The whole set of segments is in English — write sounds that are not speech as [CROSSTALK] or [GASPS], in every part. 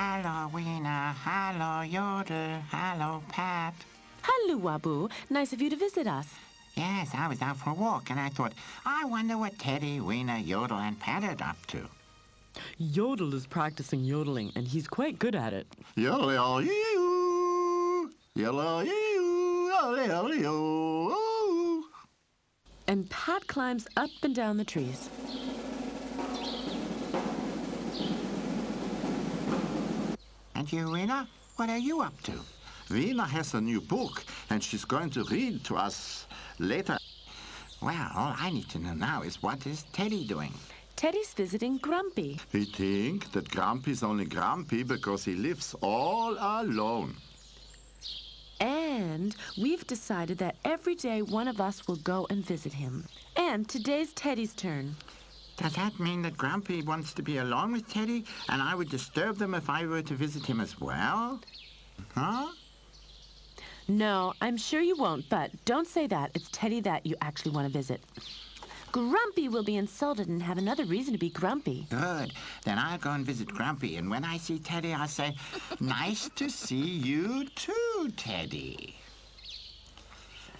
Hello, Weena. Hello, Yodel. Hello, Pat. Hello, Wabu. Nice of you to visit us. Yes, I was out for a walk, and I thought, I wonder what Teddy, Weena, Yodel, and Pat are up to. Yodel is practicing yodeling, and he's quite good at it. Yodel, yodel, yodel, yodel, yodel. And Pat climbs up and down the trees. And you, Weena, what are you up to? Weena has a new book, and she's going to read to us later. Well, all I need to know now is what is Teddy doing? Teddy's visiting Grumpy. We think that Grumpy's only grumpy because he lives all alone. And we've decided that every day one of us will go and visit him. And today's Teddy's turn. Does that mean that Grumpy wants to be alone with Teddy, and I would disturb them if I were to visit him as well? Huh? No, I'm sure you won't, but don't say that. It's Teddy that you actually want to visit. Grumpy will be insulted and have another reason to be grumpy. Good. Then I'll go and visit Grumpy, and when I see Teddy, I'll say, Nice to see you too, Teddy.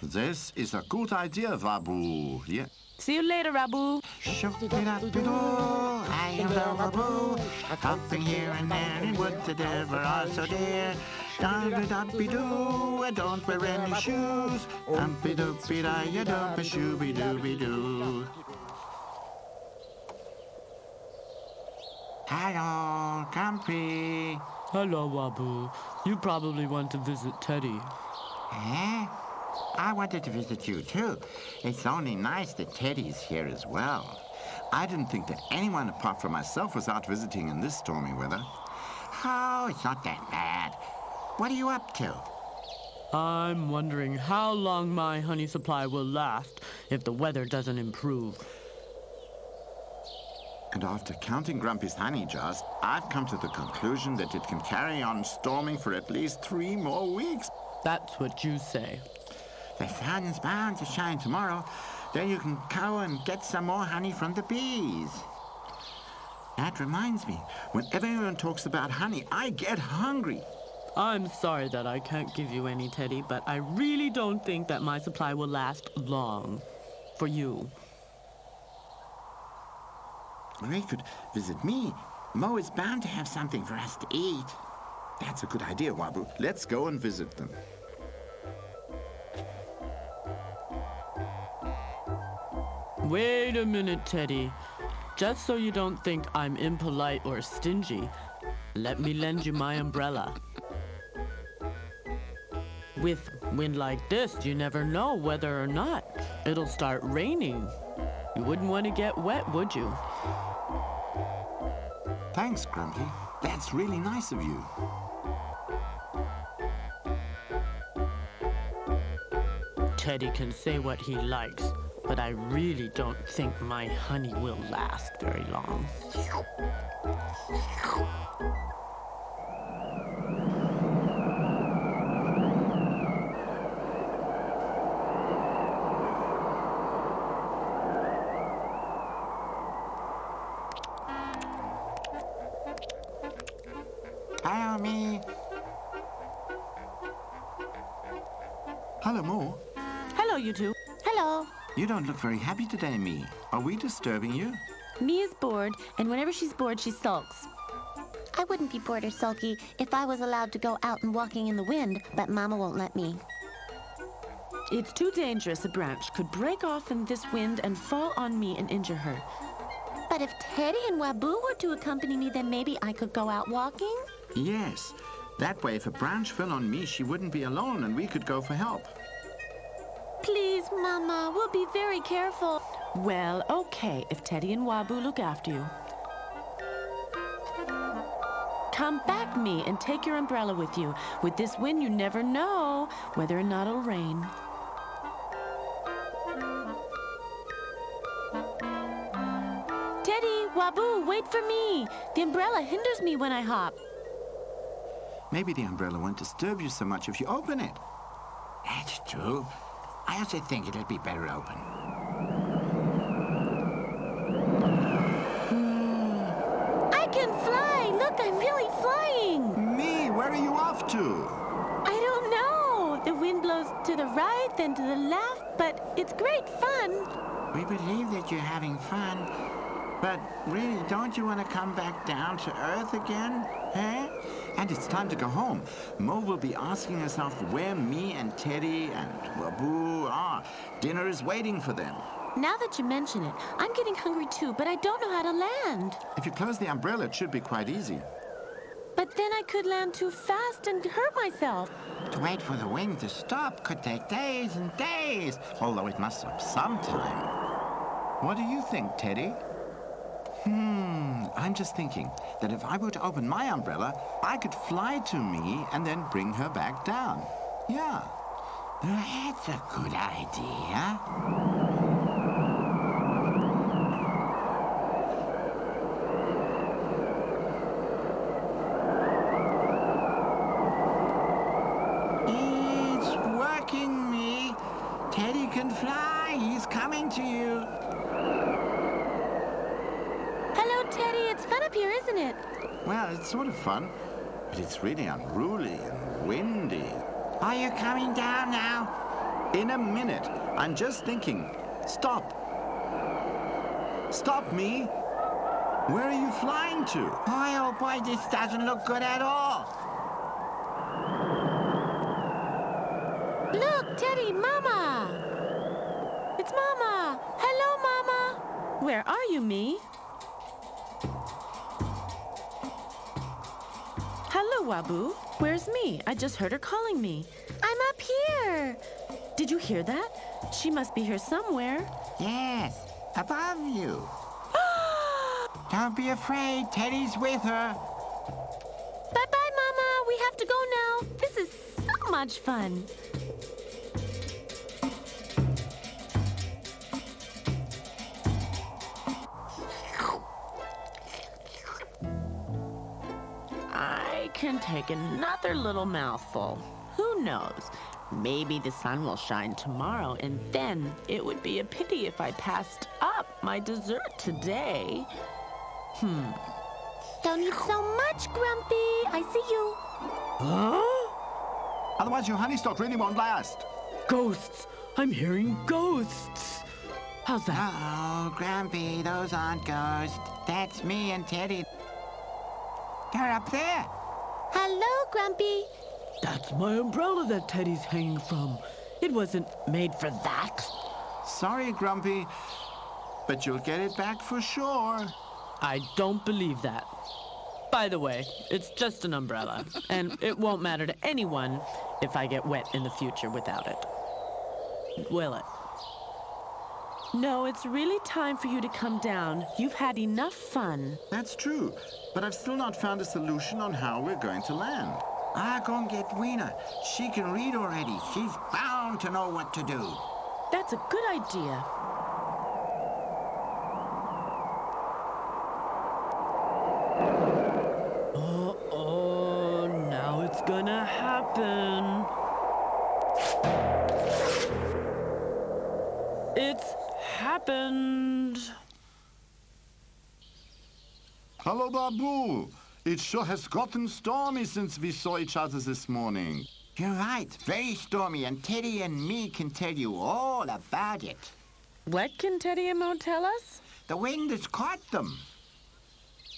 This is a good idea, Wabu. Yeah. See you later, Wabu. Shoo-be-da-be-doo, I am the Wabu, hopping here and there in woods that ever are so dear. Dum-be-dum-be-doo, I don't wear any shoes. Dum-be-doo-be-da-ya-dum-be-shoo-be-doo-be-doo. Hello, Grumpy. Hello, Wabu. You probably want to visit Teddy. Eh? I wanted to visit you too. It's only nice that Teddy's here as well. I didn't think that anyone apart from myself was out visiting in this stormy weather. Oh, it's not that bad. What are you up to? I'm wondering how long my honey supply will last if the weather doesn't improve. And after counting Grumpy's honey jars, I've come to the conclusion that it can carry on storming for at least three more weeks. That's what you say. The sun's bound to shine tomorrow. Then you can go and get some more honey from the bees. That reminds me, whenever anyone talks about honey, I get hungry. I'm sorry that I can't give you any, Teddy, but I really don't think that my supply will last long. For you. They could visit me. Mo is bound to have something for us to eat. That's a good idea, Wabu. Let's go and visit them. Wait a minute, Teddy. Just so you don't think I'm impolite or stingy, let me lend you my umbrella. With wind like this, you never know whether or not it'll start raining. You wouldn't want to get wet, would you? Thanks, Grumpy. That's really nice of you. Teddy can say what he likes, but I really don't think my honey will last very long. Hello, me. Hello, Mo. Hello, you two. Hello. You don't look very happy today, Me. Are we disturbing you? Me is bored, and whenever she's bored, she sulks. I wouldn't be bored or sulky if I was allowed to go out and walking in the wind, but Mama won't let me. It's too dangerous. A branch could break off in this wind and fall on me and injure her. But if Teddy and Wabu were to accompany me, then maybe I could go out walking? Yes. That way, if a branch fell on me, she wouldn't be alone and we could go for help. Please, Mama, we'll be very careful. Well, okay, if Teddy and Wabu look after you. Come back, me, and take your umbrella with you. With this wind, you never know whether or not it'll rain. Teddy, Wabu, wait for me. The umbrella hinders me when I hop. Maybe the umbrella won't disturb you so much if you open it. That's true. I actually think it'll be better open. I can fly! Look, I'm really flying! Me? Where are you off to? I don't know. The wind blows to the right, then to the left, but it's great fun. We believe that you're having fun, but really, don't you want to come back down to Earth again? Eh? And it's time to go home. Mo will be asking herself where me and Teddy and Wabu are. Dinner is waiting for them. Now that you mention it, I'm getting hungry too, but I don't know how to land. If you close the umbrella, it should be quite easy. But then I could land too fast and hurt myself. To wait for the wind to stop could take days and days, although it must stop sometime. What do you think, Teddy? Hmm, I'm just thinking that if I were to open my umbrella, I could fly to me and then bring her back down. Yeah. That's a good idea. It's working, me. Teddy can fly. He's coming to you. Hello, Teddy. It's fun up here, isn't it? Well, it's sort of fun, but it's really unruly and windy. Are you coming down now? In a minute. I'm just thinking. Stop. Stop me. Where are you flying to? Boy, oh boy, this doesn't look good at all. Look, Teddy, Mama. It's Mama. Hello, Mama. Where are you, me? Hello, Wabu. Where's me? I just heard her calling me. I'm up here. Did you hear that? She must be here somewhere. Yes, above you. [GASPS] Don't be afraid, Teddy's with her. Bye-bye, Mama. We have to go now. This is so much fun. Can take another little mouthful. Who knows? Maybe the sun will shine tomorrow, and then it would be a pity if I passed up my dessert today. Hmm. Don't eat so much, Grumpy. I see you. Huh? Otherwise, your honey stock really won't last. Ghosts! I'm hearing ghosts! How's that? Oh, Grampy, those aren't ghosts. That's me and Teddy. They're up there. Hello, Grumpy. That's my umbrella that Teddy's hanging from. It wasn't made for that. Sorry, Grumpy, but you'll get it back for sure. I don't believe that. By the way, it's just an umbrella, [LAUGHS] and it won't matter to anyone if I get wet in the future without it. Will it? No, it's really time for you to come down. You've had enough fun. That's true, but I've still not found a solution on how we're going to land. I go and get Weena. She can read already. She's bound to know what to do. That's a good idea. Oh, now it's gonna happen. It's happened. Hello, Wabu. It sure has gotten stormy since we saw each other this morning. You're right. Very stormy, and Teddy and me can tell you all about it. What can Teddy and Mo tell us? The wind has caught them.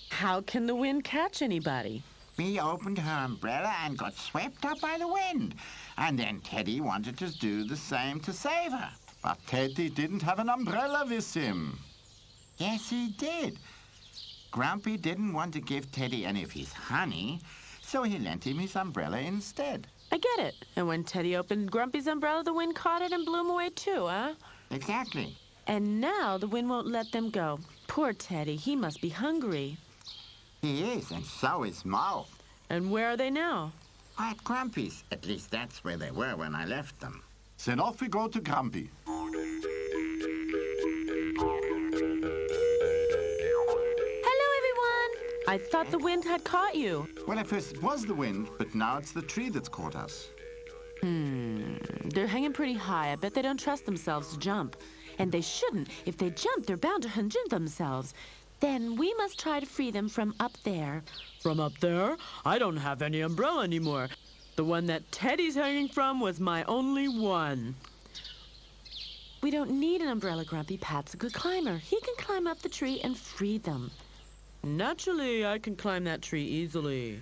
How can the wind catch anybody? Me opened her umbrella and got swept up by the wind. And then Teddy wanted to do the same to save her. But Teddy didn't have an umbrella with him. Yes, he did. Grumpy didn't want to give Teddy any of his honey, so he lent him his umbrella instead. I get it. And when Teddy opened Grumpy's umbrella, the wind caught it and blew him away too, huh? Exactly. And now the wind won't let them go. Poor Teddy, he must be hungry. He is, and so is Mo. And where are they now? At Grumpy's. At least that's where they were when I left them. Then off we go to Grumpy. Hello, everyone! I thought the wind had caught you. Well, at first it was the wind, but now it's the tree that's caught us. Hmm. They're hanging pretty high. I bet they don't trust themselves to jump. And they shouldn't. If they jump, they're bound to injure themselves. Then we must try to free them from up there. From up there? I don't have any umbrella anymore. The one that Teddy's hanging from was my only one. We don't need an umbrella, Grumpy. Pat's a good climber. He can climb up the tree and free them. Naturally, I can climb that tree easily.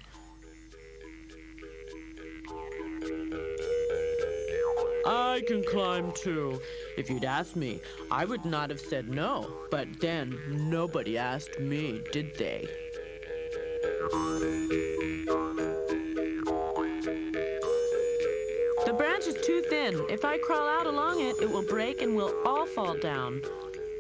I can climb too. If you'd asked me, I would not have said no. But then, nobody asked me, did they? Too thin. If I crawl out along it, it will break and we'll all fall down.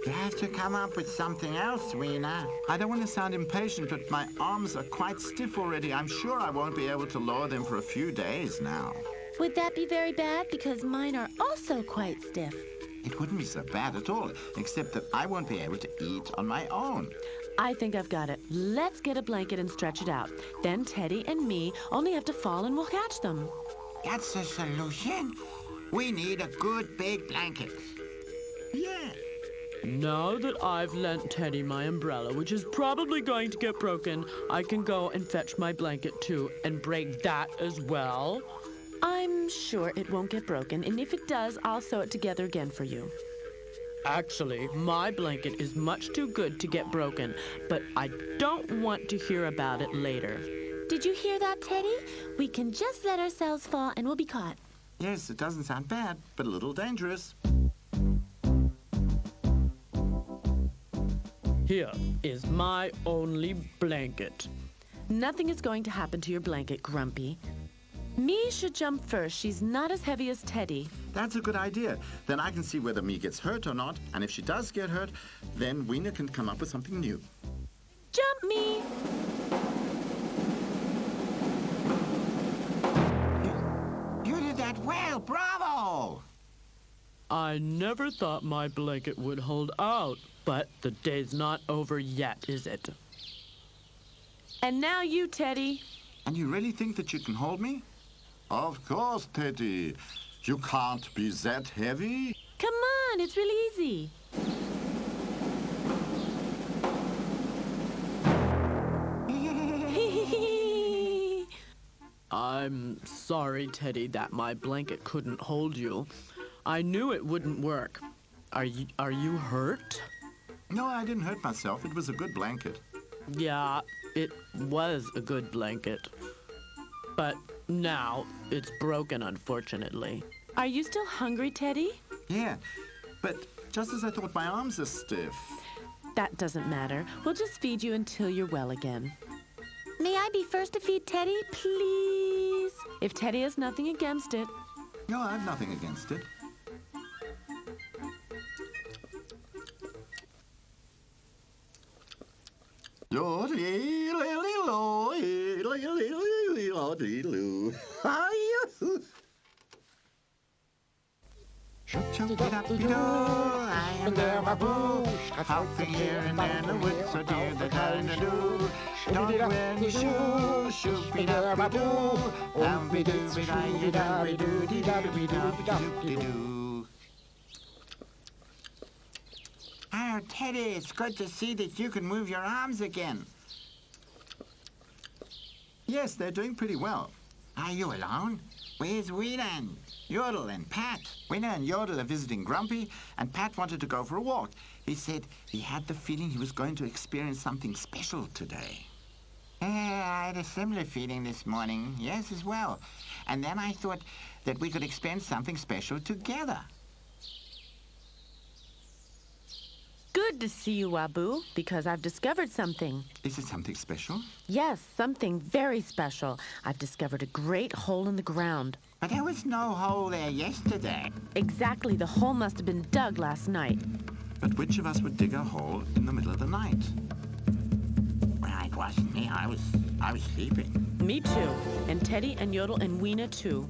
You have to come up with something else, Weena. I don't want to sound impatient, but my arms are quite stiff already. I'm sure I won't be able to lower them for a few days now. Would that be very bad? Because mine are also quite stiff. It wouldn't be so bad at all, except that I won't be able to eat on my own. I think I've got it. Let's get a blanket and stretch it out. Then Teddy and me only have to fall and we'll catch them. That's the solution. We need a good big blanket. Yeah. Now that I've lent Teddy my umbrella, which is probably going to get broken, I can go and fetch my blanket too and break that as well. I'm sure it won't get broken, and if it does, I'll sew it together again for you. Actually, my blanket is much too good to get broken, but I don't want to hear about it later. Did you hear that, Teddy? We can just let ourselves fall and we'll be caught. Yes, it doesn't sound bad, but a little dangerous. Here is my only blanket. Nothing is going to happen to your blanket, Grumpy. Me should jump first. She's not as heavy as Teddy. That's a good idea. Then I can see whether me gets hurt or not, and if she does get hurt, then Weena can come up with something new. Jump me! Well. Bravo! I never thought my blanket would hold out, but the day's not over yet, is it? And now you, Teddy. And you really think that you can hold me? Of course, Teddy. You can't be that heavy. Come on, it's really easy. I'm sorry, Teddy, that my blanket couldn't hold you. I knew it wouldn't work. Are you, are you hurt? No, I didn't hurt myself. It was a good blanket. Yeah, it was a good blanket. But now it's broken, unfortunately. Are you still hungry, Teddy? Yeah, but just as I thought my arms are stiff. That doesn't matter. We'll just feed you until you're well again. May I be first to feed Teddy, please? If Teddy has nothing against it. No, I have nothing against it. I am the babush, hopping here and there in the woods, so dear that I do. Don't wear any shoes, shoop be da ba doo, um be doo be da you da be doo dee da be be doo be doo. Oh, Teddy, it's good to see that you can move your arms again. Yes, they're doing pretty well. Are you alone? Where's Weena and Yodel and Pat? Weena and Yodel are visiting Grumpy, and Pat wanted to go for a walk. He said he had the feeling he was going to experience something special today. Yeah, I had a similar feeling this morning. Yes, as well. And then I thought that we could experience something special together. Good to see you, Wabu, because I've discovered something. Is it something special? Yes, something very special. I've discovered a great hole in the ground. But there was no hole there yesterday. Exactly, the hole must have been dug last night. But which of us would dig a hole in the middle of the night? Well, it wasn't me. I was, I was sleeping. Me too. And Teddy and Yodel and Weena too.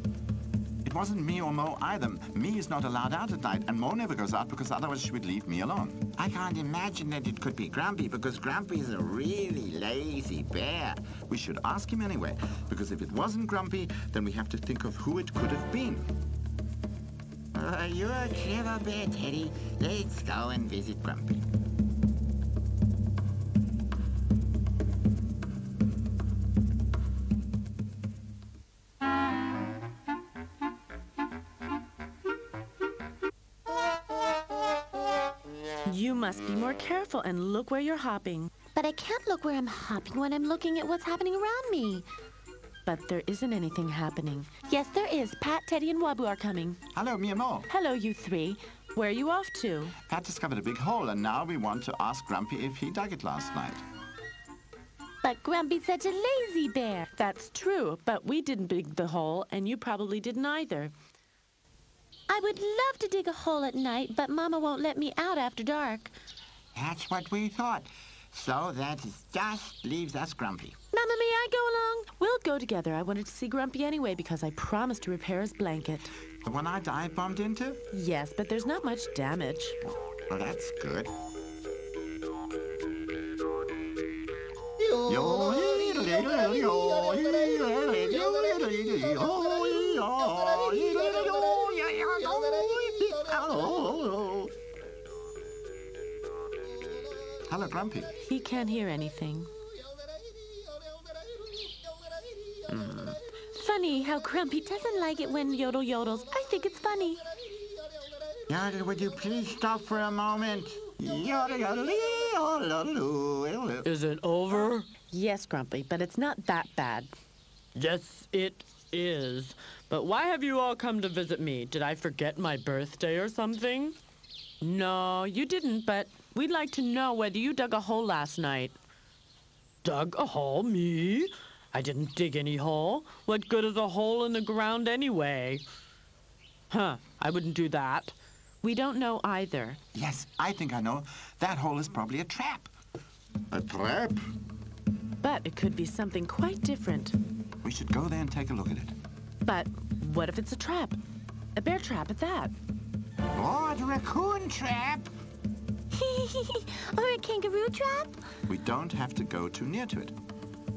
It wasn't me or Mo either. Me is not allowed out at night, and Mo never goes out because otherwise she would leave me alone. I can't imagine that it could be Grumpy because Grumpy is a really lazy bear. We should ask him anyway, because if it wasn't Grumpy, then we have to think of who it could have been. Uh, you're a clever bear, Teddy. Let's go and visit Grumpy. Careful and look where you're hopping. But I can't look where I'm hopping when I'm looking at what's happening around me. But there isn't anything happening. Yes, there is. Pat, Teddy, and Wabu are coming. Hello, me and Mo. Hello, you three. Where are you off to? Pat discovered a big hole, and now we want to ask Grumpy if he dug it last night. But Grumpy's such a lazy bear. That's true, but we didn't dig the hole, and you probably didn't either. I would love to dig a hole at night, but Mama won't let me out after dark. That's what we thought. So that just leaves us grumpy. Mama, may I go along? We'll go together. I wanted to see Grumpy anyway because I promised to repair his blanket. The one I dive bombed into? Yes, but there's not much damage. Well, that's good. Hello, Grumpy. He can't hear anything. Mm-hmm. Funny how Grumpy doesn't like it when Yodel yodels. I think it's funny. Yodel, would you please stop for a moment? Yodel, yodel, yodel, yodel. Is it over? Yes, Grumpy, but it's not that bad. Yes, it is. But why have you all come to visit me? Did I forget my birthday or something? No, you didn't, but we'd like to know whether you dug a hole last night. Dug a hole? Me? I didn't dig any hole. What good is a hole in the ground anyway? Huh, I wouldn't do that. We don't know either. Yes, I think I know. That hole is probably a trap. A trap? But it could be something quite different. We should go there and take a look at it. But what if it's a trap? A bear trap at that. Or a raccoon trap. Or a kangaroo trap? We don't have to go too near to it.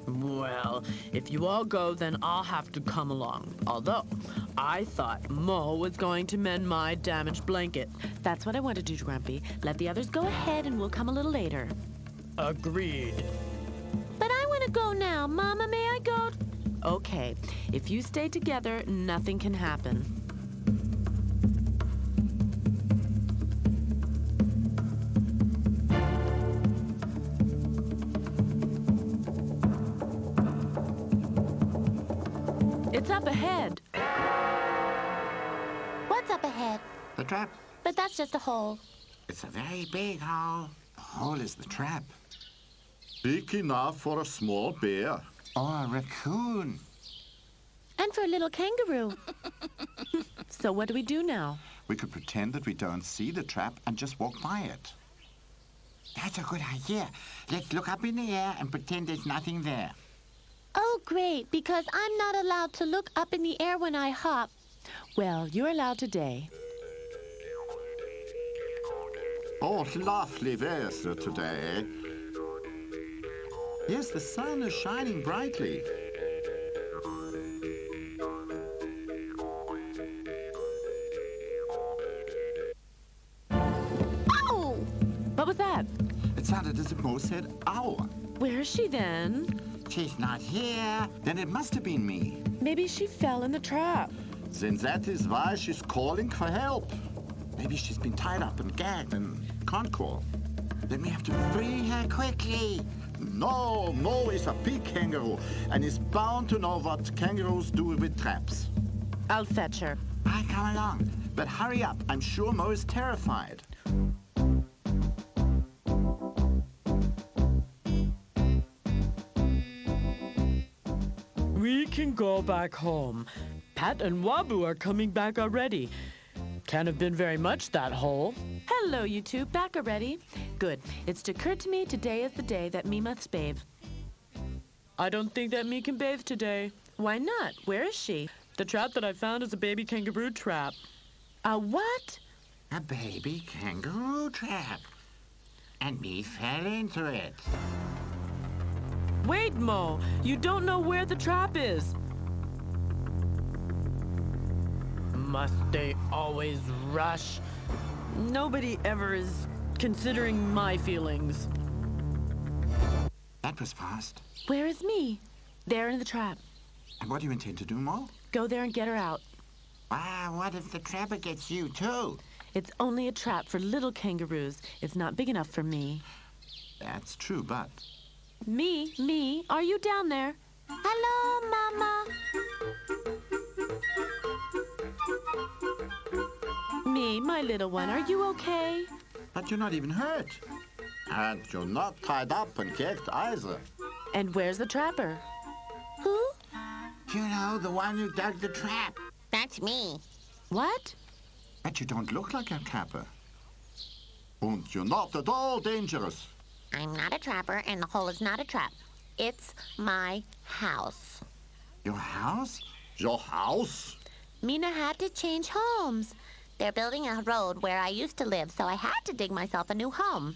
Well, if you all go, then I'll have to come along. Although, I thought Mo was going to mend my damaged blanket. That's what I want to do, Grumpy. Let the others go ahead and we'll come a little later. Agreed. But I want to go now. Mama, may I go? Okay, if you stay together, nothing can happen. What's up ahead? The trap. But that's just a hole. It's a very big hole. The hole is the trap. Big enough for a small bear. Or a raccoon. And for a little kangaroo. [LAUGHS] So what do we do now? We could pretend that we don't see the trap and just walk by it. That's a good idea. Let's look up in the air and pretend there's nothing there. Oh, great, because I'm not allowed to look up in the air when I hop. Well, you're allowed today. Oh, lovely weather today. Yes, the sun is shining brightly. Oh! What was that? It sounded as if Mo said, ow. Where is she then? She's not here. Then it must have been me. Maybe she fell in the trap. Then that is why she's calling for help. Maybe she's been tied up and gagged and can't call. Then we have to free her quickly. No, Mo is a big kangaroo and is bound to know what kangaroos do with traps. I'll fetch her. I come along. But hurry up, I'm sure Mo is terrified. We can go back home. Pat and Wabu are coming back already. Can't have been very much, that hole. Hello, you two. Back already? Good. It's occurred to me today is the day that me must bathe. I don't think that me can bathe today. Why not? Where is she? The trap that I found is a baby kangaroo trap. A what? A baby kangaroo trap. And me fell into it. Wait, Mo! You don't know where the trap is! Must they always rush? Nobody ever is considering my feelings. That was fast. Where is me? There in the trap. And what do you intend to do, Mo? Go there and get her out. Wow, what if the trapper gets you too? It's only a trap for little kangaroos. It's not big enough for me. That's true, but Me, me, are you down there? Hello, Mama. Me, my little one, are you okay? but you're not even hurt. And you're not tied up and kicked either. And where's the trapper? Who? You know, the one who dug the trap. That's me. What? But you don't look like a trapper. And you're not at all dangerous. I'm not a trapper, and the hole is not a trap. It's my house. Your house? Your house? Mina had to change homes. They're building a road where I used to live, so I had to dig myself a new home.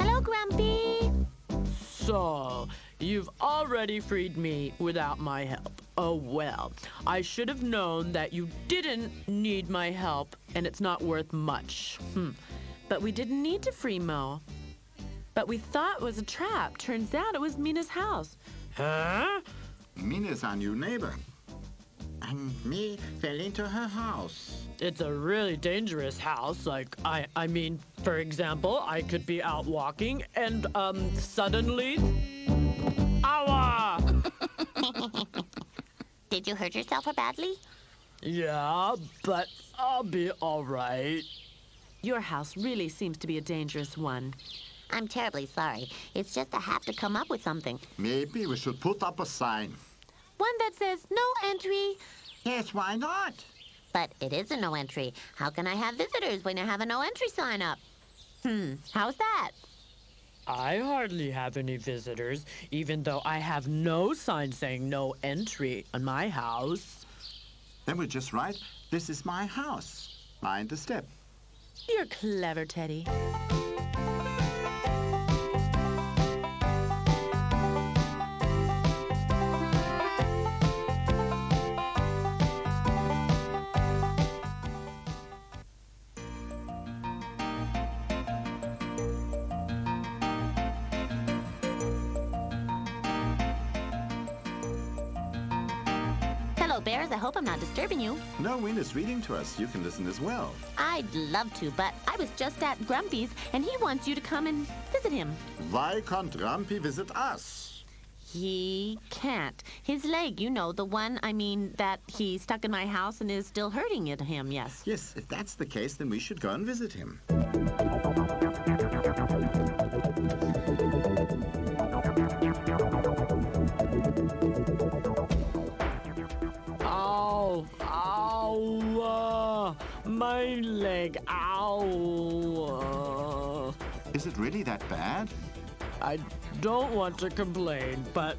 Hello, Grumpy. So, you've already freed me without my help. Oh well, I should have known that you didn't need my help, and it's not worth much. Hmm. But we didn't need to free Mo. But we thought it was a trap. Turns out it was Mina's house. Huh? Mina's our new neighbor. And me fell into her house. It's a really dangerous house. Like, I, I mean, for example, I could be out walking and, um, suddenly. Awa! [LAUGHS] Did you hurt yourself or badly? Yeah, but I'll be alright. Your house really seems to be a dangerous one. I'm terribly sorry. It's just I have to come up with something. Maybe we should put up a sign. One that says no entry. Yes, why not? But it is a no entry. How can I have visitors when I have a no entry sign up? Hmm, how's that? I hardly have any visitors, even though I have no sign saying no entry on my house. Then we just write, this is my house. Mind the step. You're clever, Teddy. Disturbing you. No, Win is reading to us. You can listen as well. I'd love to, but I was just at Grumpy's, and he wants you to come and visit him. Why can't Grumpy visit us? He can't. His leg, you know, the one, I mean, that he stuck in my house and is still hurting it him, yes. Yes, if that's the case, then we should go and visit him. Leg! Ow! Is it really that bad? I don't want to complain, but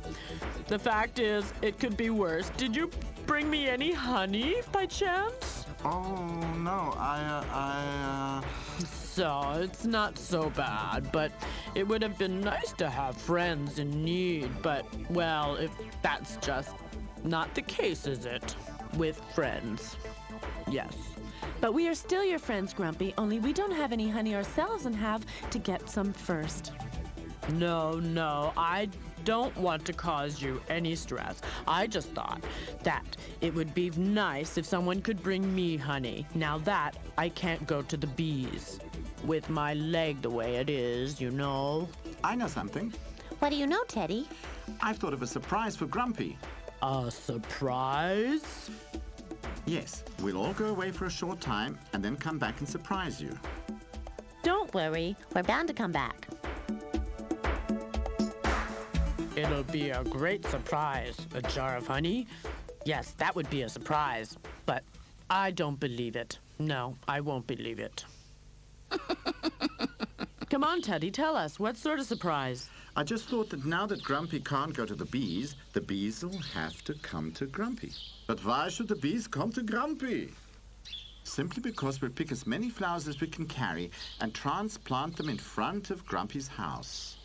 the fact is, it could be worse. Did you bring me any honey by chance? Oh, no, I, uh, I, uh... So, it's not so bad, but it would have been nice to have friends in need. But, well, if that's just not the case, is it? With friends. Yes. But we are still your friends, Grumpy, only we don't have any honey ourselves and have to get some first. No, no, I don't want to cause you any stress. I just thought that it would be nice if someone could bring me honey. Now that I can't go to the bees. With my leg the way it is, you know. I know something. What do you know, Teddy? I've thought of a surprise for Grumpy. A surprise? Yes, we'll all go away for a short time and then come back and surprise you. Don't worry. We're bound to come back. It'll be a great surprise. A jar of honey? Yes, that would be a surprise. But I don't believe it. No, I won't believe it. [LAUGHS] Come on, Teddy, tell us. What sort of surprise? I just thought that now that Grumpy can't go to the bees, the bees will have to come to Grumpy. But why should the bees come to Grumpy? Simply because we'll pick as many flowers as we can carry and transplant them in front of Grumpy's house.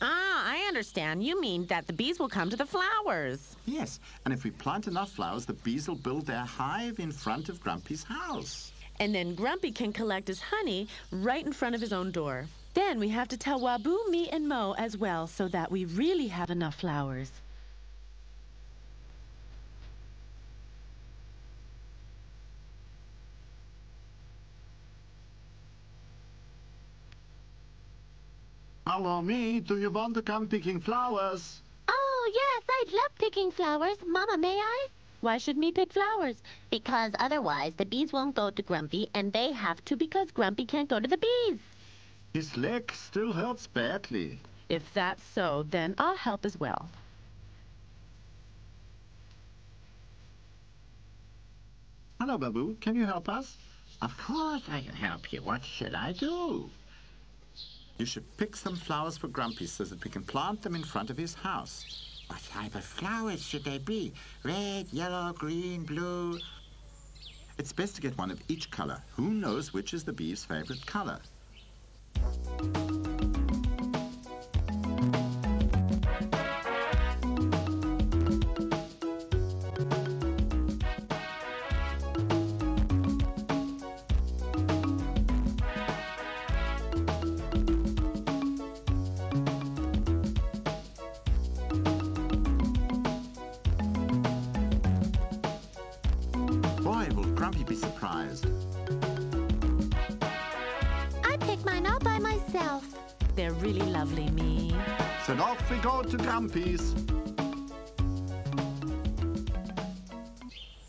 Ah, I understand. You mean that the bees will come to the flowers. Yes, and if we plant enough flowers, the bees will build their hive in front of Grumpy's house. And then Grumpy can collect his honey right in front of his own door. Then we have to tell Wabu, me, and Mo as well so that we really have enough flowers. Allow me, do you want to come picking flowers? Oh, yes, I'd love picking flowers. Mama, may I? Why should me pick flowers? Because otherwise the bees won't go to Grumpy, and they have to because Grumpy can't go to the bees. His leg still hurts badly. If that's so, then I'll help as well. Hello, Wabu. Can you help us? Of course I can help you. What should I do? You should pick some flowers for Grumpy so that we can plant them in front of his house. What type of flowers should they be? Red, yellow, green, blue? It's best to get one of each color. Who knows which is the bee's favorite color? Go.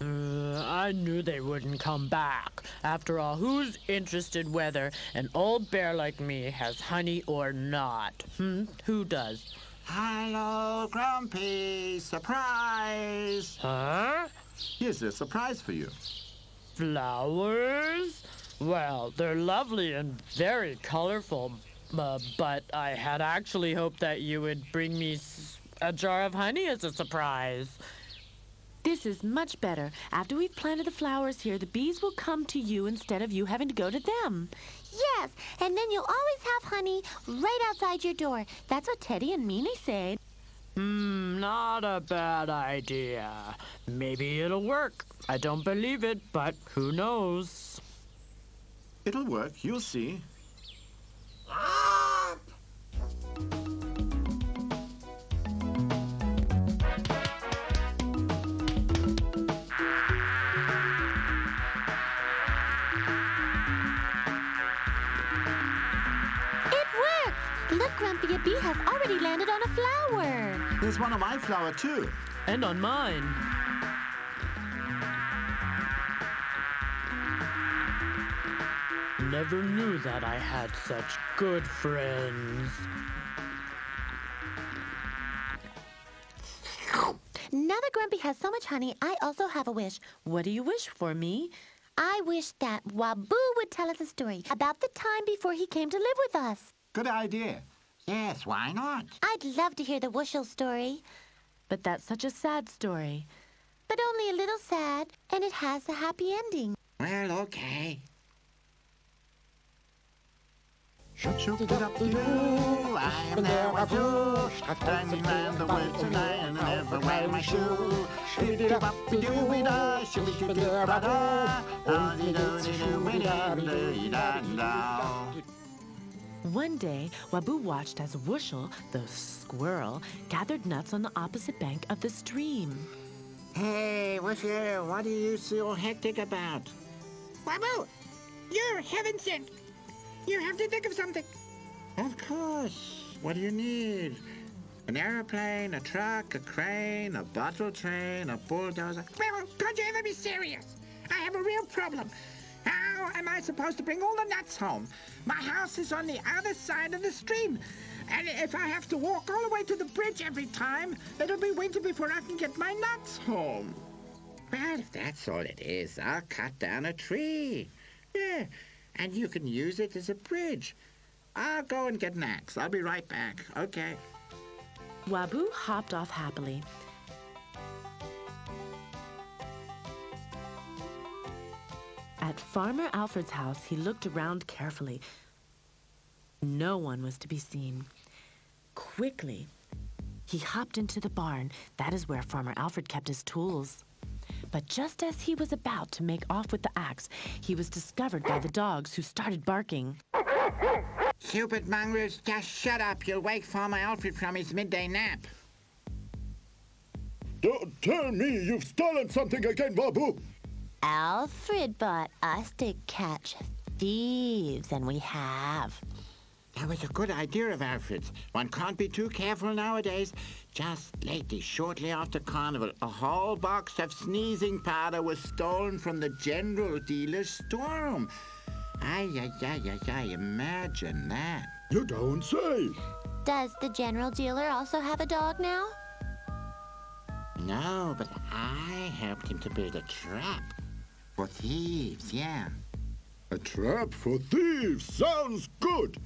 Uh, I knew they wouldn't come back. After all, who's interested whether an old bear like me has honey or not? Hmm? Who does? Hello, Grumpy. Surprise. Huh? Here's a surprise for you. Flowers? Well, they're lovely and very colorful, uh, but I had actually hoped that you would bring me a jar of honey as a surprise. This is much better. After we've planted the flowers here, the bees will come to you instead of you having to go to them. Yes, and then you'll always have honey right outside your door. That's what Teddy and Meanie say. Hmm, not a bad idea. Maybe it'll work. I don't believe it, but who knows? It'll work, you'll see. It works! Look, Grumpy, a bee has already landed on a flower. There's one on my flower, too. And on mine. Never knew that I had such good friends. Now that Grumpy has so much honey, I also have a wish. What do you wish for me? I wish that Wabu would tell us a story about the time before he came to live with us. Good idea. Yes, why not? I'd love to hear the Wushel story, But that's such a sad story. but only a little sad, and it has a happy ending. Well, okay. Shoop shoop did up doo I am there with you. Standing round the woods tonight and I never wear my shoe. Shitty up doo da, shitty doo da da. Ah, da dee doo dee doo dee da da da. One day, Wabu watched as Wooshel, the squirrel, gathered nuts on the opposite bank of the stream. Hey, Wusher, what are you so hectic about? Wabu, you're heaven sent. You have to think of something. Of course. What do you need? An airplane, a truck, a crane, a bottle train, a bulldozer. Well, can't you ever be serious? I have a real problem. How am I supposed to bring all the nuts home? My house is on the other side of the stream. And if I have to walk all the way to the bridge every time, it'll be winter before I can get my nuts home. Well, if that's all it is, I'll cut down a tree. Yeah, and you can use it as a bridge. I'll go and get an axe. I'll be right back. Okay. Wabu hopped off happily. At Farmer Alfred's house, he looked around carefully. No one was to be seen. Quickly, he hopped into the barn. That is where Farmer Alfred kept his tools. But just as he was about to make off with the axe, he was discovered by the dogs who started barking. Stupid mongrels, just shut up. You'll wake Farmer Alfred from his midday nap. Don't tell me you've stolen something again, Wabu. Alfred bought us to catch thieves, and we have. That was a good idea of Alfred's. One can't be too careful nowadays. Just lately, shortly after Carnival, a whole box of sneezing powder was stolen from the general dealer's storeroom. Ay, ay, ay, ay, ay, imagine that. You don't say. Does the general dealer also have a dog now? No, but I helped him to build a trap. For thieves, yeah. A trap for thieves sounds good.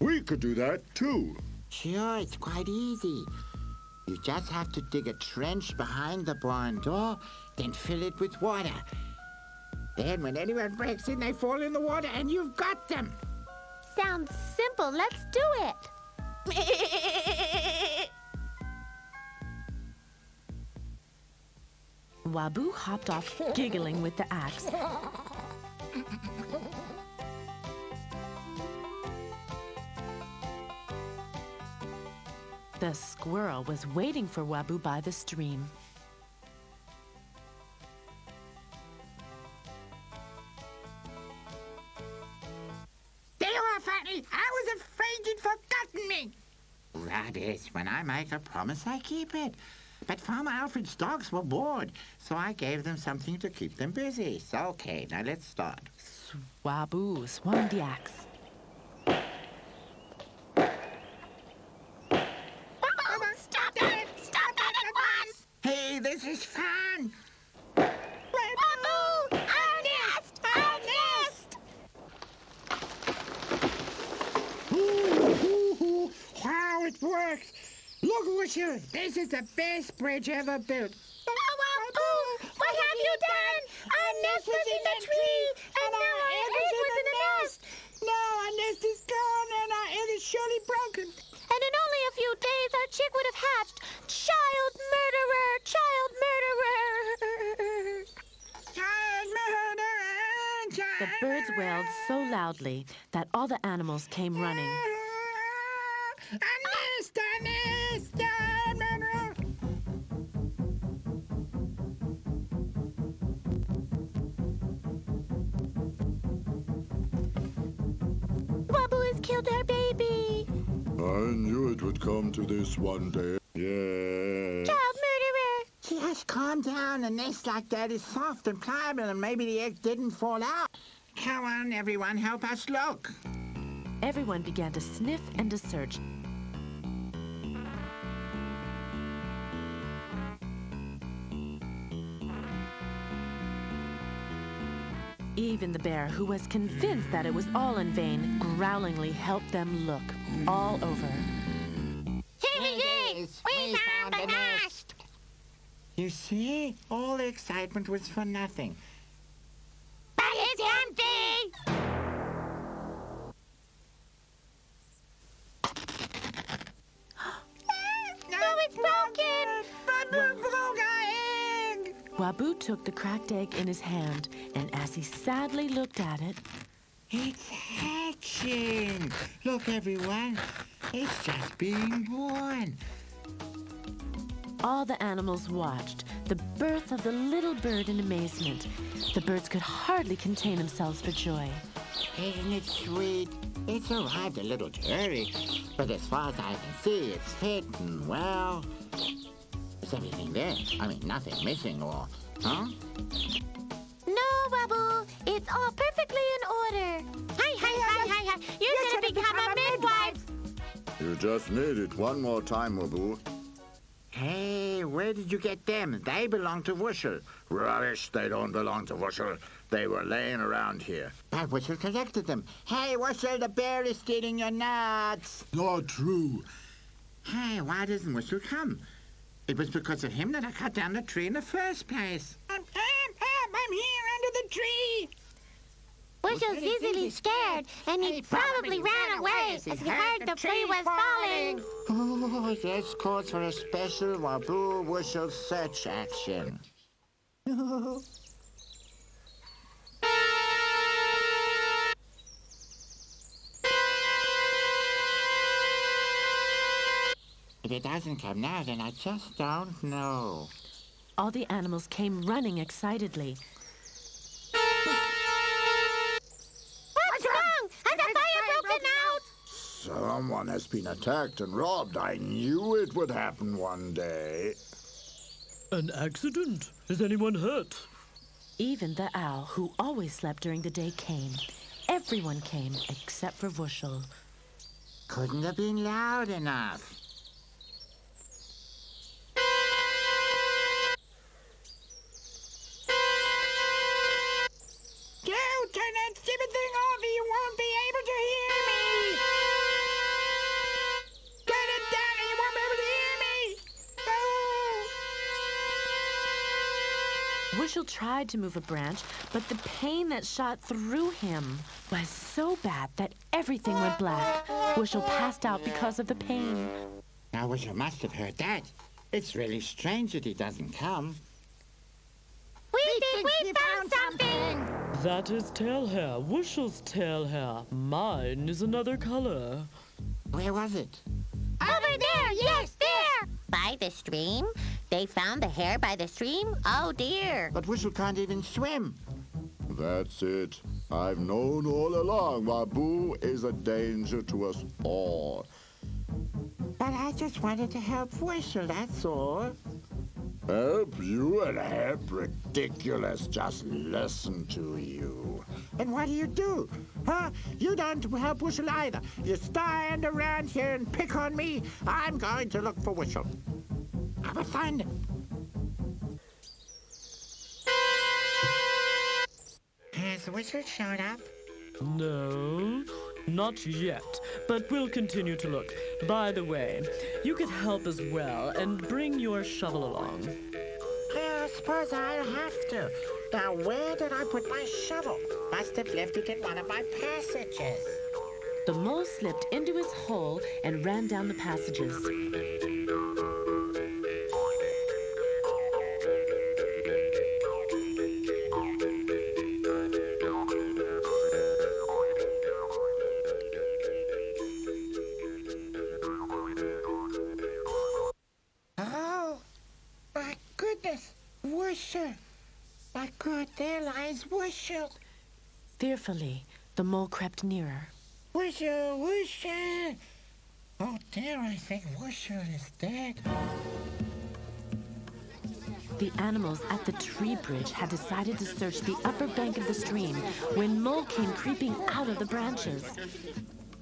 We could do that too. Sure, it's quite easy. You just have to dig a trench behind the barn door, then fill it with water. Then when anyone breaks in, they fall in the water and you've got them. Sounds simple. Let's do it. Wabu hopped off, giggling with the axe. [LAUGHS] The squirrel was waiting for Wabu by the stream. There you are, Fatty. I was afraid you'd forgotten me. Rubbish. When I make a promise, I keep it. But Farmer Alfred's dogs were bored, so I gave them something to keep them busy. So, okay, now let's start. Wabu swung the axe. Stop that! Stop that at once! Hey, this is fun! Wabu! Our nest! Our nest! Wow, it works! Look, Wushel, this is the best bridge ever built. Oh, Wabu! What have you done? Our nest was in the tree, and now our egg was in the nest. Now our nest is gone and our egg is surely broken. And in only a few days, our chick would have hatched. Child murderer! Child murderer! Child murder! Child The birds wailed so loudly that all the animals came running. A nest! A nest! To this one day. Yeah. Child murderer! Just calm down. A nest like that is soft and pliable, and maybe the egg didn't fall out. Come on, everyone, help us look. Everyone began to sniff and to search. Even the bear, who was convinced that it was all in vain, growlingly helped them look all over. Here it is! We, found the nest! You see, all the excitement was for nothing. But it's empty! [GASPS] no, it's broken! Wabu broke our egg! Wabu took the cracked egg in his hand, and as he sadly looked at it, It's hatching. Look, everyone. It's just being born. All the animals watched the birth of the little bird in amazement. The birds could hardly contain themselves for joy. Isn't it sweet? It's arrived a little early, but as far as I can see, it's fit and well. Is everything there? I mean, nothing missing or, huh? No, Wabu, it's all perfectly in order. Hi, hi, hi, hi, hi. You're gonna become a midwife. You just need it one more time, Wabu. Hey, where did you get them? They belong to Wushel. Rubbish, they don't belong to Wushel. They were laying around here. But Wushel collected them. Hey, Wushel, the bear is stealing your nuts. Not true. Hey, why doesn't Wushel come? It was because of him that I cut down the tree in the first place. I'm, I'm, I'm, I'm here under the tree! We're just easily scared, and he probably ran away as he heard the tree was falling. Oh, this calls for a special Wabu Wushel search action. If it doesn't come now, then I just don't know. All the animals came running excitedly. Someone has been attacked and robbed. I knew it would happen one day. An accident? Is anyone hurt? Even the owl, who always slept during the day, came. Everyone came except for Wushel. Couldn't have been loud enough. Tried to move a branch, but the pain that shot through him was so bad that everything went black. Wushel passed out because of the pain. I wish I must have heard that. It's really strange that he doesn't come. We, think, we found something! That is tail hair. Wushel's tail hair. Mine is another color. Where was it? Over there, yes, there! By the stream? They found the hair by the stream? Oh dear. But Wushel can't even swim. That's it. I've known all along Wabu is a danger to us all. But I just wanted to help Wushel, that's all. Help you and help ridiculous. Just listen to you. And what do you do? Huh? You don't help Wushel either. You stand around here and pick on me. I'm going to look for Wushel. I will find him. Has Wushel shown up? No, not yet, but we'll continue to look. By the way, you could help as well and bring your shovel along. I suppose I'll have to. Now, where did I put my shovel? Must have left it in one of my passages. The mole slipped into his hole and ran down the passages. Wushel. My God, there lies Wushel. Fearfully, the mole crept nearer. Wushel, Wushel. Oh dear, I think Wushel is dead. The animals at the tree bridge had decided to search the upper bank of the stream when Mole came creeping out of the branches.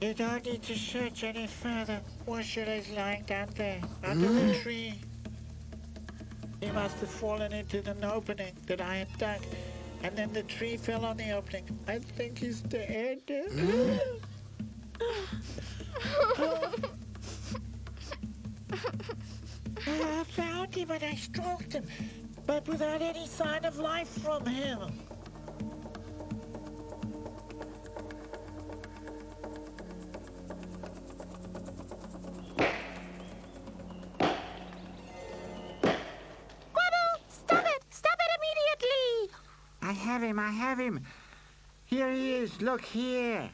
You don't need to search any further. Wushel is lying down there, under the mm. tree. He must have fallen into an opening that I had dug, and then the tree fell on the opening. I think he's dead. I found him and I stroked him, but without any sign of life from him. Look here.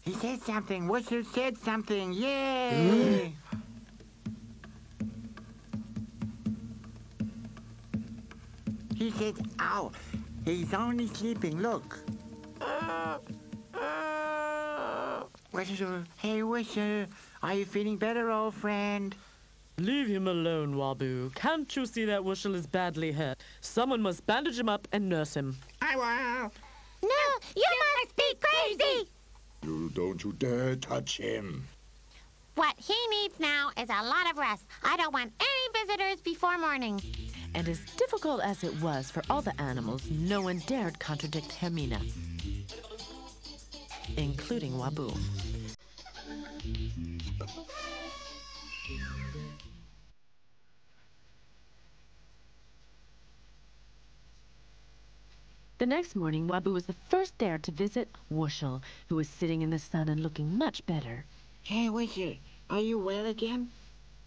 He said something. Wushel said something. Yay! [GASPS] he said, ow. He's only sleeping. Look. Wushel. Hey, Wushel. Are you feeling better, old friend? Leave him alone, Wabu. Can't you see that Wushel is badly hurt? Someone must bandage him up and nurse him. I will. No, you must be crazy! You don't you dare touch him. What he needs now is a lot of rest. I don't want any visitors before morning. And as difficult as it was for all the animals, no one dared contradict Hermina, including Wabu. The next morning, Wabu was the first there to visit Wushel, who was sitting in the sun and looking much better. Hey, Wushel. Are you well again?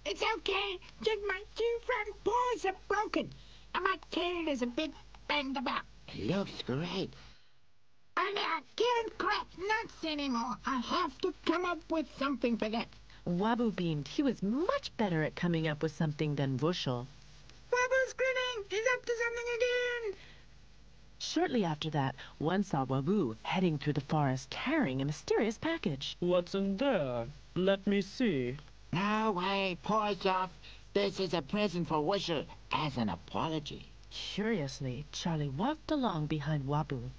It's okay. Just my two front paws are broken, and my tail is a bit banged about. It looks great. And I can't crack nuts anymore. I have to come up with something for that. Wabu beamed. He was much better at coming up with something than Wushel. Wabble's grinning. He's up to something again. Shortly after that, one saw Wabu heading through the forest carrying a mysterious package. What's in there? Let me see. No way, paws off. This is a present for Wushel as an apology. Curiously, Charlie walked along behind Wabu.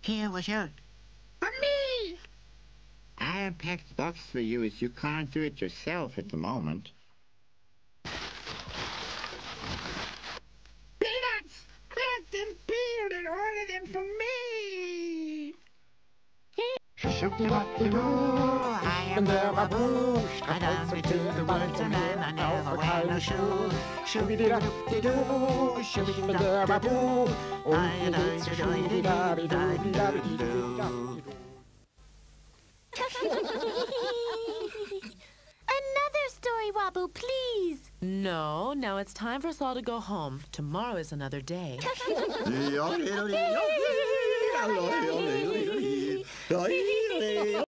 Here, Wushel. For me! I unpacked the box for you as you can't do it yourself at the moment. Peanuts! Cracked and peeled and order them for me! Shoop-de-doo, I am the baboo. I dance me the woods and then I never wear no shoe. Shooby-dee-doo-dee-doo, shooby-dee-doo-baboo. Oh-dee-dee-doo-dee-da-dee-doo-dee-da-dee-doo-dee-da. Another story, Wabu, please. No, now it's time for us all to go home. Tomorrow is another day. [LAUGHS] Yay! Really?